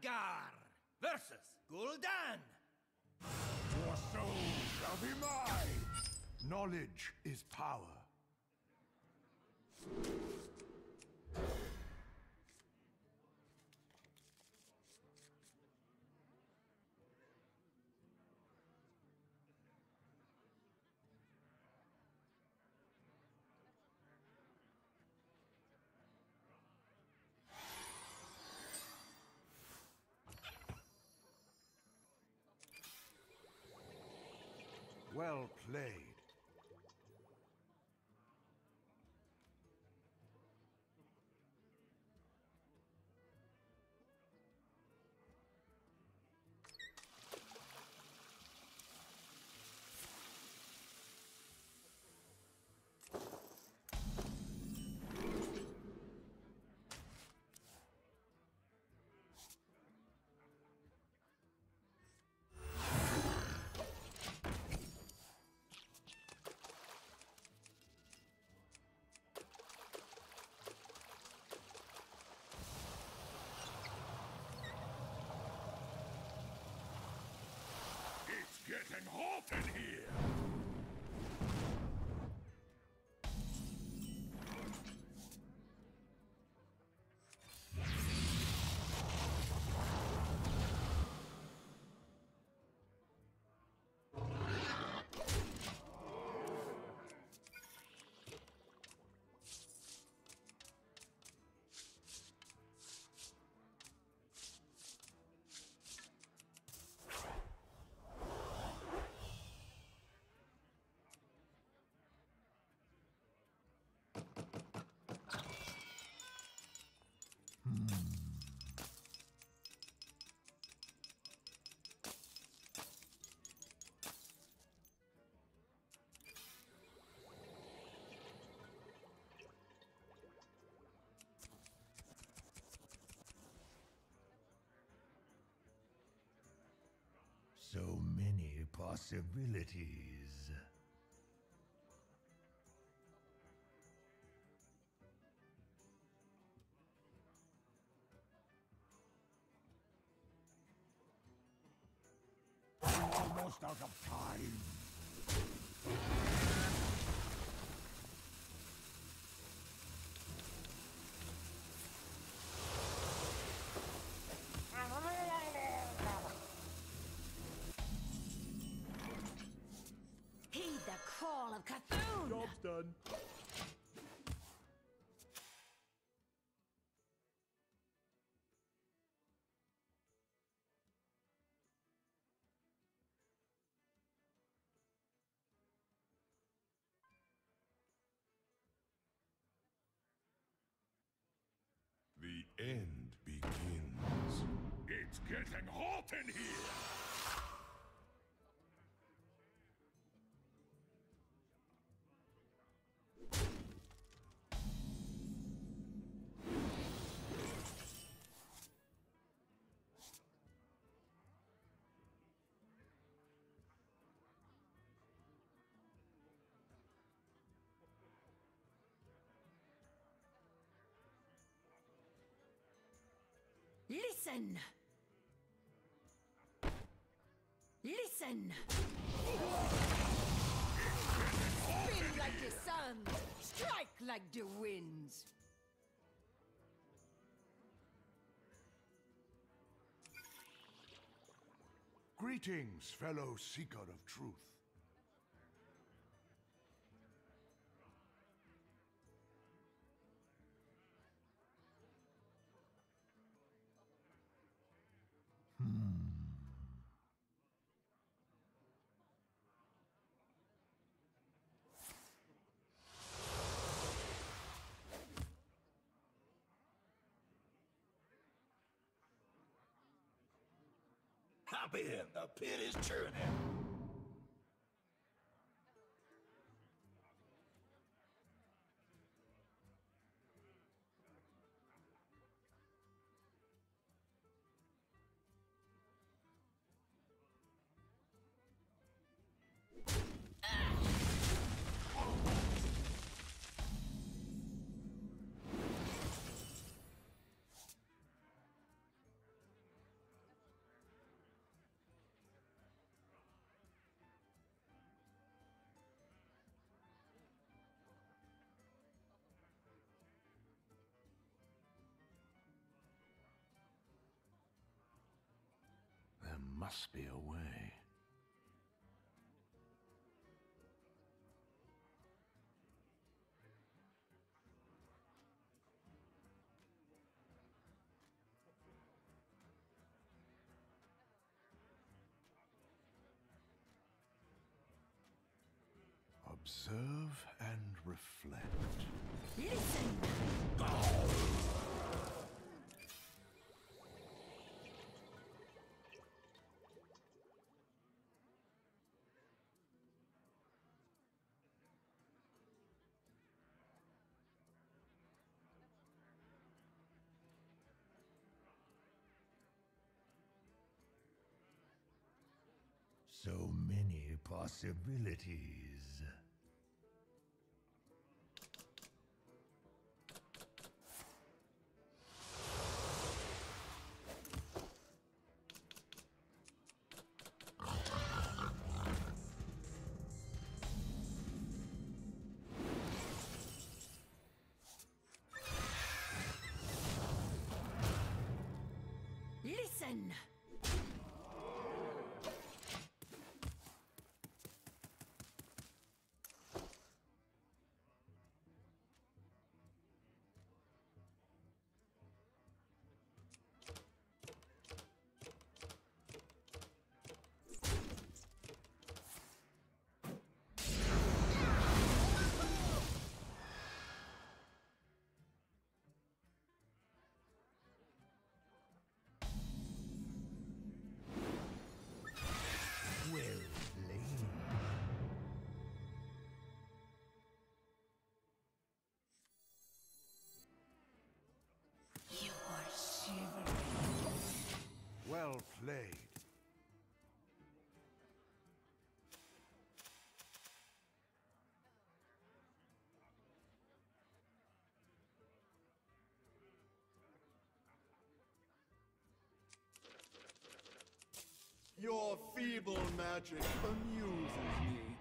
Khadgar versus Gul'dan. Your soul shall be mine! Knowledge is power. Well played. So many possibilities. Almost out of time. It's getting hot in here! Listen! Listen! Spin like the sun! Strike like the winds! Greetings, fellow seeker of truth. Hop in, the pit is churning. Must be a way. Observe and reflect. Listen! Oh. So many possibilities. Listen! Your feeble magic amuses me.